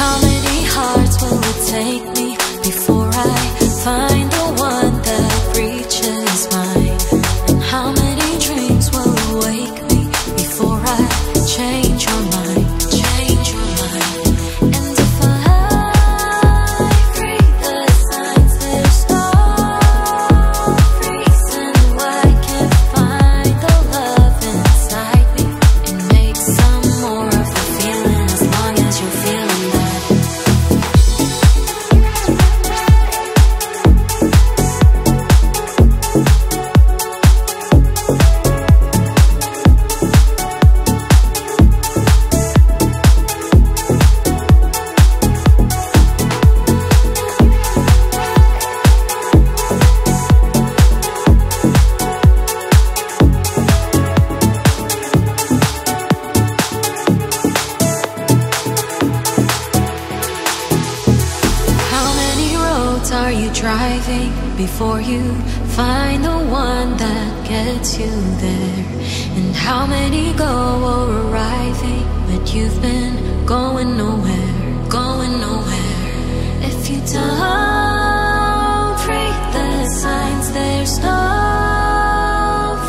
How many hearts will it take me before driving before you find the one that gets you there? And how many go arriving, but you've been going nowhere, going nowhere? If you don't read the signs, there's no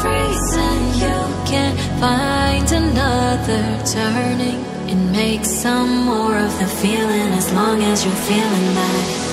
reason you can't find another turning and make some more of the feeling as long as you're feeling that.